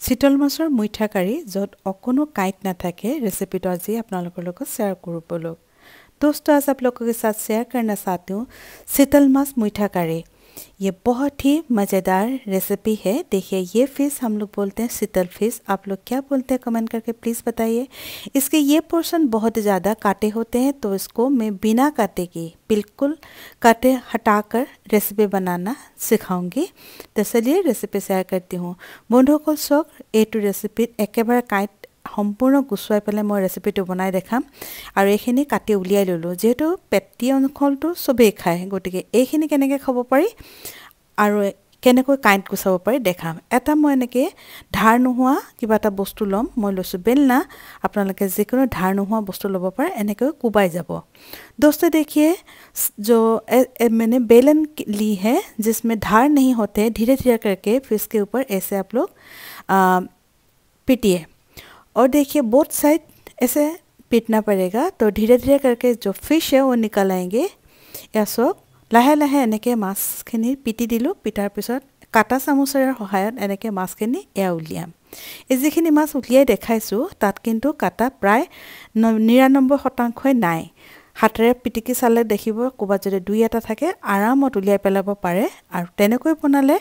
চিতল মাছৰ মুঠা মিঠাকাৰী য'ত অকণো কাঁইট নাথাকে ৰেচিপিটো আজি আপোনালোকৰ লগত শ্বেয়াৰ কৰোঁ বোলো। দোষটো আজি আপোনালোকৰ চাত শ্বেয়াৰ কাৰণে চাটো চিতল মাছ মিঠাকাৰী ये बहुत ही मज़ेदार रेसिपी है देखिए ये फ़िश हम लोग बोलते हैं शीतल फ़िश आप लोग क्या बोलते हैं कमेंट करके प्लीज़ बताइए इसके ये पोर्शन बहुत ज़्यादा काटे होते हैं तो इसको मैं बिना काटे की बिल्कुल काटे हटाकर रेसिपी बनाना सिखाऊंगी तो चलिए रेसिपी शेयर करती हूँ বন্ধুসকল চাওক এইটো ৰেচিপিত একেবাৰে কাঁইট সম্পূৰ্ণ গুচুৱাই পেলাই মই ৰেচিপিটো বনাই দেখাম আৰু এইখিনি কাটি উলিয়াই ল'লোঁ যিহেতু পেটি অঞ্চলটো চবেই খায় গতিকে এইখিনি কেনেকৈ খাব পাৰি আৰু কেনেকৈ কাঁইট গুচাব পাৰি দেখাম এটা মই এনেকৈ ধাৰ নোহোৱা কিবা এটা বস্তু ল'ম মই লৈছোঁ বেলনা আপোনালোকে যিকোনো ধাৰ নোহোৱা বস্তু ল'ব পাৰে এনেকৈ কোবাই যাব दोस्तों देखिए जो ए, ए, मैंने बेलन ली है जिसमें धार नहीं होते धीरे धीरे करके फिश के ऊपर ऐसे आप लोग पिटिए और देखिए बोथ साइड ऐसे पीटना पड़ेगा तो धीरे धीरे करके जो फिश है वो निकल आएंगे या सब লাহে লাহে এনেকৈ মাছখিনি পিটি দিলোঁ পিটাৰ পিছত কাটা চামুচেৰে সহায়ত এনেকৈ মাছখিনি এয়া উলিয়াম এই যিখিনি মাছ উলিয়াই দেখাইছোঁ তাত কিন্তু কাটা প্ৰায় ন নিৰান্নব্বৈ শতাংশই নাই হাতেৰে পিটিকি চালে দেখিব ক'ৰবাত যদি দুই এটা থাকে আৰামত উলিয়াই পেলাব পাৰে। আৰু তেনেকৈ বনালে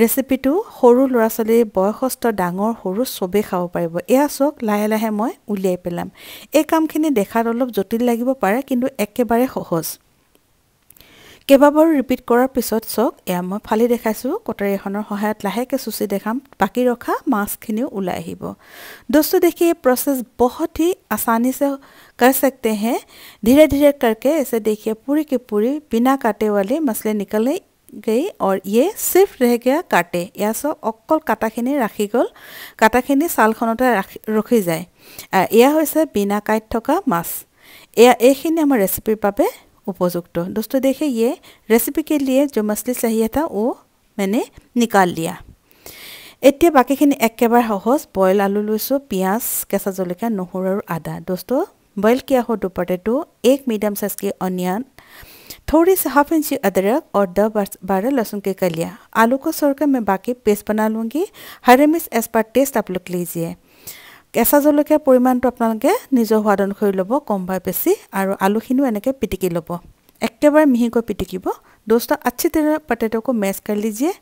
ৰেচিপিটো সৰু ল'ৰা ছোৱালী বয়সস্থ ডাঙৰ সৰু চবেই খাব পাৰিব। এয়া চাওক লাহে লাহে মই উলিয়াই পেলাম। এই কামখিনি দেখাত অলপ জটিল লাগিব পাৰে কিন্তু একেবাৰে সহজ। কেইবাবাৰো ৰিপিট কৰাৰ পিছত চাওক এয়া মই ফালি দেখাইছোঁ কটাৰী এখনৰ সহায়ত লাহেকৈ চুচি দেখাম বাকী ৰখা মাছখিনিও ওলাই আহিব दोस्तों देखिए ये प्रोसेस बहुत ही आसानी से कर सकते हैं धीरे धीरे करके ऐसे देखिए पूरी की पूरी बिना काटे वाली मछली निकल गई और ये सिर्फ रह गया काटे ইয়াৰ চব অকল কাটাখিনি ৰাখি গ'ল কাটাখিনি ছালখনতে ৰাখি ৰখি যায় এয়া হৈছে বিনা কাঁইট থকা মাছ এয়া এইখিনি আমাৰ ৰেচিপিৰ বাবে उपयुक्त दोस्तों देखिए ये रेसिपी के लिए जो मछली चाहिए था वो मैंने निकाल लिया এতিয়া বাকীখিনি একেবাৰে সহজ বইল আলু লৈছোঁ পিঁয়াজ কেঁচা জলকীয়া নহৰু আৰু আদা दोस्तों बॉयल किया हो दो पोटैटो एक मीडियम साइज़ की ऑनियन थोड़ी सी हाफ इंची अदरक और दस बारह लहसुन के कलिया आलू को छोड़कर मैं बाकी पेस्ट बना लूँगी हरे मिर्च एज पर टेस्ट आप लोग लीजिए কেঁচা জলকীয়াৰ পৰিমাণটো আপোনালোকে নিজৰ সোৱাদ অনুসৰি ল'ব কম বা বেছি আৰু আলুখিনিও এনেকৈ পিটিকি ল'ব। একেবাৰে মিহিকৈ পিটিকিব। দোষ্ট আচ্ছি তেৰে পটেটোকো মেচ কৰি লিজিয়ে।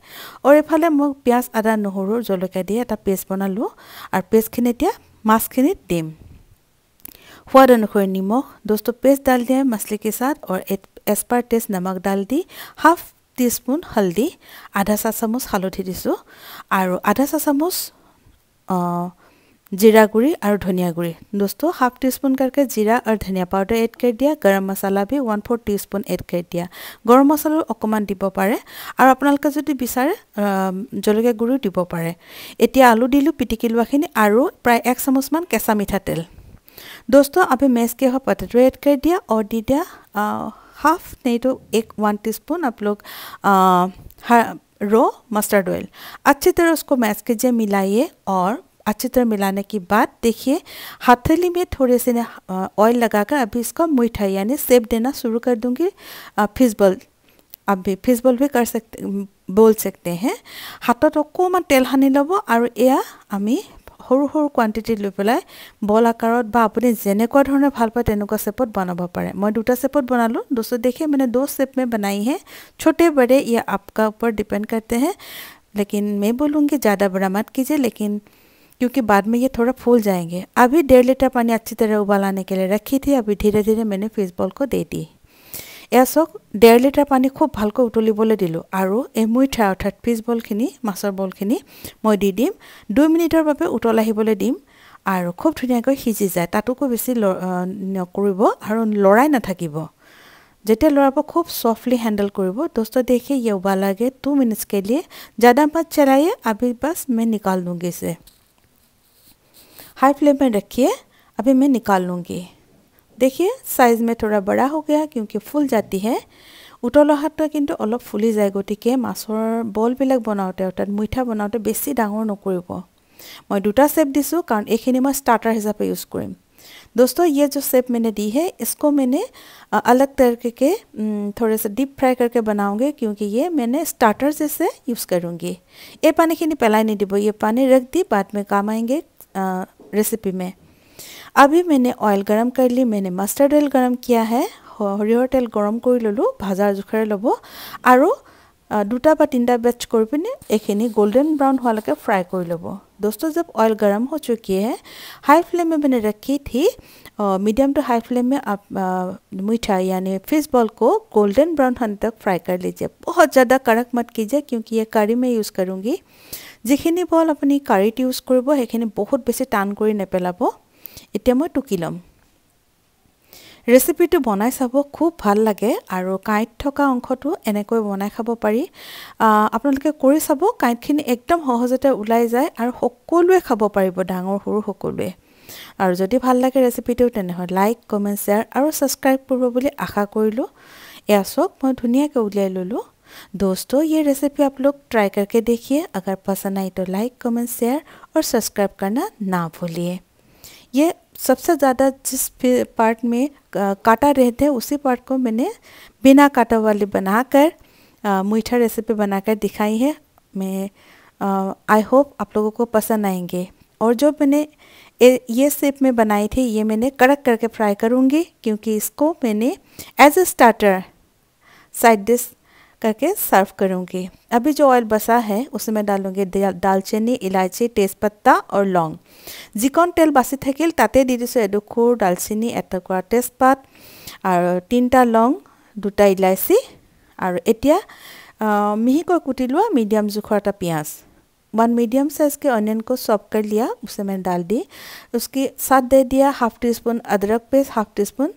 আৰু এইফালে মই পিঁয়াজ আদা নহৰু জলকীয়া দি এটা পেষ্ট বনালোঁ আৰু পেষ্টখিনি এতিয়া মাছখিনিত দিম। সোৱাদ অনুসৰি নিমখ দোষটো পেষ্ট ডাল দিয়ে মাছলি চাট আৰু এছপাৰ টেষ্ট নামক ডাল দি হাফ টিস্পুন হালধি আধা চা চামুচ হালধি দিছোঁ। আৰু আধা চা চামুচ जीरा गुड़ी और धनिया गुड़ी दोस्तों हाफ टी स्पून करके जीरा और धनिया पाउडर एड कर दिया गरम मसाला भी one four teaspoon add कर दिया গৰম মছলাও অকণমান দিব পাৰে আৰু আপোনালোকে যদি বিচাৰে জলকীয়া গুড়িও দিব পাৰে এতিয়া আলু দিলোঁ পিটিকি লোৱাখিনি আৰু প্ৰায় এক চামুচমান কেঁচা মিঠাতেল दोस्तों अभी मैश किया हुआ पोटैटो ऐड कर दिया और दे दिया हाफ नहीं तो एक वन टीस्पून आप लोग रो मस्टर्ड ऑयल अच्छी तरह उसको मैश कीजिए मिलाइए और अच्छी तरह मिलाने के बाद देखिए हथेली में थोड़े से ऑयल लगाकर अभी इसका मीठा यानी सेप देना शुरू कर दूंगी फिश बॉल आप भी फिश बॉल भी कर सकते बोल सकते हैं হাতত অকণমান তেল সানি ল'ব আৰু এয়া আমি সৰু সৰু কোৱাণ্টিটি লৈ পেলাই বল আকাৰত বা আপুনি যেনেকুৱা ধৰণে ভাল পায় তেনেকুৱা চেপত বনাব পাৰে মই দুটা চেপত বনালোঁ दोस्तों देखिए मैंने दो शेप में बनाई है छोटे बड़े ये आपका ऊपर डिपेंड करते हैं लेकिन मैं बोलूँगी ज़्यादा बड़ा मत कीजिए लेकिन क्योंकि बाद में ये थोड़ा फूल जाएंगे अभी डेढ़ लीटर पानी अच्छी तरह उबालाने के लिए रखी थी अभी धीरे धीरे मैंने फिश बॉल को दे दी এয়া চাওক ডেৰ লিটাৰ পানী খুব ভালকৈ উতলিবলৈ দিলোঁ আৰু এই মুইঠা অৰ্থাৎ ফিছ বলখিনি মাছৰ বলখিনি মই দি দিম দুই মিনিটৰ বাবে উতল আহিবলৈ দিম আৰু খুব ধুনীয়াকৈ সিজি যায় তাতোকৈ বেছি নকৰিব আৰু লৰাই নাথাকিব যেতিয়া লৰাব খুব सॉफ्टली हैंडल কৰিব दोस्तों देखिए ये उबाला गया टू मिनट्स के लिए ज़्यादा मत चलाइए अभी बस मैं निकाल दूँगी इसे हाई फ्लेम में रखिए अभी मैं निकाल लूँगी देखिए साइज़ में थोड़ा बड़ा हो गया क्योंकि फुल जाती है উতল অহাটো কিন্তু অলপ ফুলি যায় গতিকে মাছৰ বলবিলাক বনাওঁতে অৰ্থাৎ মিঠা বনাওঁতে বেছি ডাঙৰ নকৰিব মই দুটা চেপ দিছোঁ কাৰণ এইখিনি মই ষ্টাৰ্টাৰ হিচাপে ইউজ কৰিম दोस्तों ये जो सेप मैंने दी है इसको मैंने अलग तरीके के थोड़े से डीप फ्राई करके बनाऊंगे क्योंकि ये मैंने स्टार्टर जैसे यूज़ करूँगी ये पानी खिनी पलाई नहीं दीबो ये पानी रख दी बाद में काम आएंगे रेसिपी में अभी मैंने ऑयल गरम कर ली मैंने मस्टर्ड ऑयल गरम किया है সৰিয়হৰ তেল গৰম কৰি ল'লোঁ ভাজাৰ জোখেৰে ল'ব আৰু দুটা বা তিনিটা বেচ কৰি পিনি এইখিনি গোল্ডেন ব্ৰাউন হোৱালৈকে ফ্ৰাই কৰি ল'ব दोस्तों जब ऑयल गर्म हो चुकी है हाई फ्लेम में मैंने रखी थी मीडियम टू हाई फ्लेम में आप मीठा यानी फिश बॉल को गोल्डन ब्राउन होने तक फ्राई कर लीजिए बहुत ज़्यादा कड़क मत कीजिए क्योंकि ये करी में यूज़ करूँगी যিখিনি বল আপুনি কাৰীত ইউজ কৰিব সেইখিনি বহুত বেছি টান কৰি নেপেলাব এতিয়া মই টুকি ল'ম ৰেচিপিটো বনাই চাব খুব ভাল লাগে আৰু কাঁইট থকা অংশটো এনেকৈ বনাই খাব পাৰি আপোনালোকে কৰি চাব কাঁইটখিনি একদম সহজতে ওলাই যায় আৰু সকলোৱে খাব পাৰিব ডাঙৰ সৰু সকলোৱে আৰু যদি ভাল লাগে ৰেচিপিটো তেনেহ'লে লাইক কমেণ্ট শ্বেয়াৰ আৰু ছাবস্ক্ৰাইব কৰিব বুলি আশা কৰিলোঁ এয়া চাওক মই ধুনীয়াকৈ উলিয়াই ল'লোঁ दोस्तों ये रेसिपी आप लोग ट्राई करके देखिए अगर पसंद आई तो लाइक कमेंट शेयर और सब्सक्राइब करना ना भूलिए ये सबसे ज़्यादा जिस पार्ट में काटा रहते हैं उसी पार्ट को मैंने बिना काटा वाली बनाकर मीठा रेसिपी बनाकर दिखाई है। मैं आई होप आप लोगों को पसंद आएँगे। और जो मैंने ये सेप में बनाई थी, ये मैंने कड़क करके फ्राई करूँगी, क्योंकि इसको मैंने as a starter side dish करके सर्व करूँगी अभी जो ऑयल बसा है उसमें डालूँगी दालचीनी इलायची तेज़पत्ता और लौंग যিকণ তেল বাচি থাকিল তাতে দি দিছোঁ এডোখৰ দালচেনি এটুকুৰা তেজপাত আৰু তিনিটা লং দুটা ইলাইচি আৰু এতিয়া মিহিকৈ কুটি লোৱা মিডিয়াম জোখৰ এটা পিঁয়াজ वन मीडियम साइज़ के ऑनियन को सॉप कर लिया उसे मैंने डाल दी उसके साथ दे दिया हाफ टी स्पून अदरक पेस्ट हाफ टी स्पून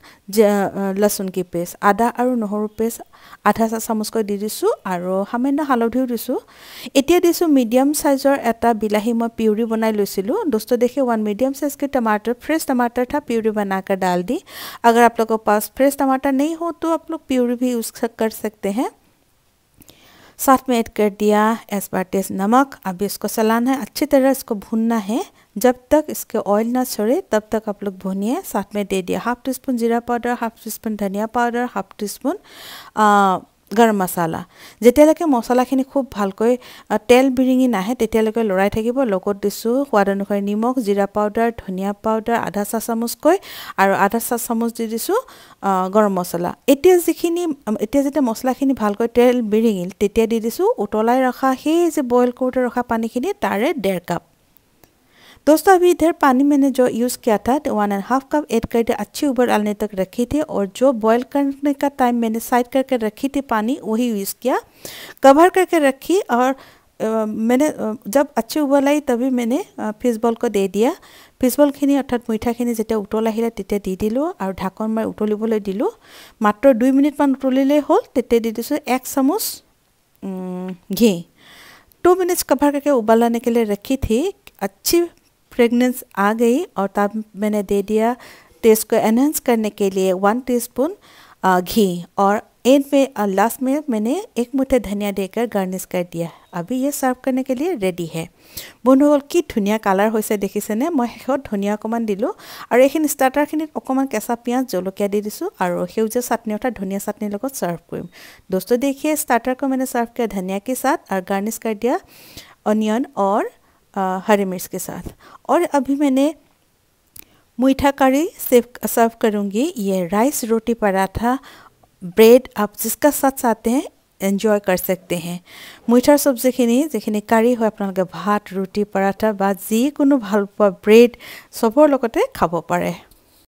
लहसुन की पेस्ट আদা আৰু নহৰু পেষ্ট আধা চামুচকৈ দি দিছোঁ আৰু সামান্য হালধিও দিছোঁ এতিয়া দিছোঁ মিডিয়াম চাইজৰ এটা বিলাহী মই পিউৰি বনাই লৈছিলোঁ दोस्तों देखिए वन मीडियम साइज़ के टमाटर फ्रेश टमाटर था प्यूरी बनाकर डाल दी अगर आप लोगों के पास फ्रेश टमाटर नहीं हो तो आप लोग प्यूरी भी यूज़ कर सकते हैं साथ में ऐड कर दिया एस बार टेस्ट नमक। अभी इसको सलाना है। अच्छी तरह इसको भूनना है। जब तक इसके ऑयल ना छोड़े तब तक आप लोग भूनिए। साथ में दे दिया हाफ़ टी स्पून जीरा पाउडर हाफ़ टी स्पून धनिया पाउडर हाफ़ टी स्पून গৰম মছলা। যেতিয়ালৈকে মছলাখিনি খুব ভালকৈ তেল বিৰিঙি নাহে তেতিয়ালৈকে লৰাই থাকিব। লগত দিছোঁ সোৱাদ অনুসৰি নিমখ জিৰা পাউডাৰ ধনিয়া পাউডাৰ আধা চাহ চামুচকৈ আৰু আধা চাহ চামুচ দি দিছোঁ গৰম মছলা। এতিয়া যিখিনি এতিয়া যেতিয়া মছলাখিনি ভালকৈ তেল বিৰিঙিল তেতিয়া দি দিছোঁ উতলাই ৰখা সেই যে বইল কৰোঁতে ৰখা পানীখিনি তাৰে ডেৰ কাপ। दोस्तों अभी इधर पानी मैंने जो यूज़ किया था तो one and half cup add करके अच्छी उबर आने तक रखी थी और जो बॉईल करने का टाइम मैंने साइड करके रखी थी पानी वही यूज़ किया कवर करके रखी और आ, मैंने जब अच्छी उबल आई तभी मैंने फिश बॉल को दे दिया फिश বলখিনি অৰ্থাৎ মিঠাখিনি যেতিয়া উতল আহিলে তেতিয়া দি দিলোঁ আৰু ঢাকন মাৰি উতলিবলৈ দিলোঁ মাত্ৰ দুই মিনিটমান উতলিলেই হ'ল তেতিয়া দি দিছোঁ এক চামুচ ঘি टू मिनट्स कवर करके उबालने के लिए रखी थी अच्छी फ्रेगनेंस आ गई और तब मैंने दे दिया टेस्ट को एनहेंस करने के लिए वन टीस्पून घी और एंड में लास्ट में मैंने एक मुठ्ठे धनिया देकर गार्निश कर दिया अभी ये सर्व करने के लिए रेडी है বন্ধুসকল কি ধুনীয়া কালাৰ হৈছে দেখিছেনে মই শেষত ধনিয়া অকণমান দিলোঁ আৰু এইখিনি ষ্টাৰ্টাৰখিনিত অকণমান কেঁচা পিঁয়াজ জলকীয়া দি দিছোঁ আৰু সেউজীয়া চাটনি অৰ্থাৎ ধনিয়া চাটনিৰ লগত ছাৰ্ভ কৰিম दोस्तों देखिए स्टार्टर को मैंने सर्व किया धनिया के साथ और गार्निश कर दिया ऑनियन और हरी मिर्च के साथ और अभी मैंने मीठा करी सेव सर्व करूँगी ये राइस रोटी पराठा ब्रेड आप जिसका साथ चाहते हैं এনজয় कर सकते हैं মিঠাৰ চব্জিখিনি যিখিনি কাৰী হয় আপোনালোকে ভাত ৰুটি পৰাঠা বা যিকোনো ভাল পোৱা ব্ৰেড চবৰ লগতে খাব পাৰে